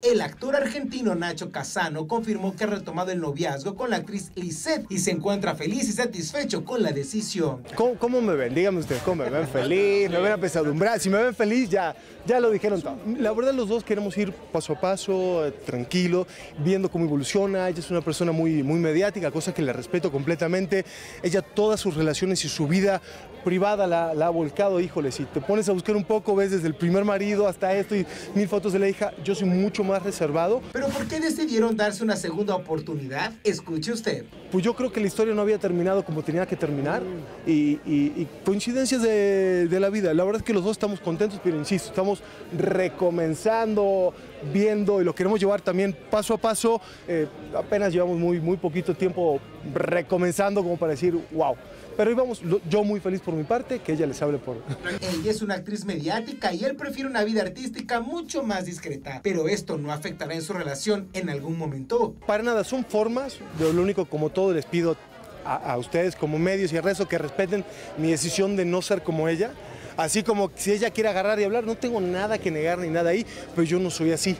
El actor argentino Nacho Casano confirmó que ha retomado el noviazgo con la actriz Lisette y se encuentra feliz y satisfecho con la decisión. ¿Cómo, me ven? Díganme ustedes, ¿cómo me ven feliz? ¿Me ven apesadumbrado? Si me ven feliz, ya, ya lo dijeron todo. La verdad, los dos queremos ir paso a paso, eh, tranquilo, viendo cómo evoluciona. Ella es una persona muy, muy mediática, cosa que le respeto completamente. Ella, todas sus relaciones y su vida privada la, la ha volcado, híjole, si te pones a buscar un poco, ves desde el primer marido hasta esto y mil fotos de la hija, yo soy mucho más reservado. ¿Pero por qué decidieron darse una segunda oportunidad? Escuche usted. Pues yo creo que la historia no había terminado como tenía que terminar y, coincidencias de, la vida. La verdad es que los dos estamos contentos, pero insisto, estamos recomenzando, viendo y lo queremos llevar también paso a paso. Eh, apenas llevamos muy, muy poquito tiempo recomenzando como para decir, wow. Pero íbamos, yo muy feliz por mi parte, que ella les hable por... Ella es una actriz mediática y él prefiere una vida artística mucho más discreta. Pero esto no afectará en su relación en algún momento. Para nada, son formas. Yo lo único, como todo, les pido a, ustedes como medios y el resto que respeten mi decisión de no ser como ella. Así como si ella quiere agarrar y hablar, no tengo nada que negar ni nada ahí, pero yo no soy así.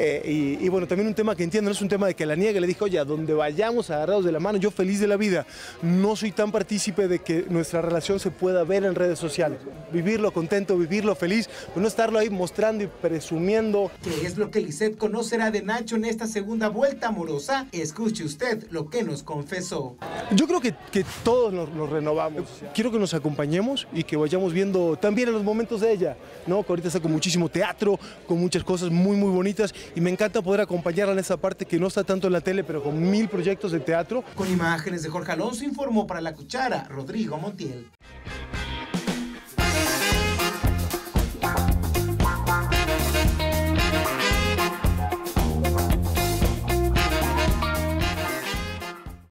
Eh, y, bueno, también un tema que entiendo, no es un tema de que la niega, le dijo, oye, a donde vayamos agarrados de la mano, yo feliz de la vida, no soy tan partícipe de que nuestra relación se pueda ver en redes sociales. Vivirlo contento, vivirlo feliz, pues no estarlo ahí mostrando y presumiendo. ¿Qué es lo que Lisette conocerá de Nacho en esta segunda vuelta amorosa? Escuche usted lo que nos confesó. Yo creo que, que todos nos, renovamos. Quiero que nos acompañemos y que vayamos viendo también en los momentos de ella, ¿no? Que ahorita está con muchísimo teatro, con muchas cosas muy, muy bonitas y me encanta poder acompañarla en esa parte que no está tanto en la tele, pero con mil proyectos de teatro. Con imágenes de Jorge Alonso informó para La Cuchara, Rodrigo Montiel.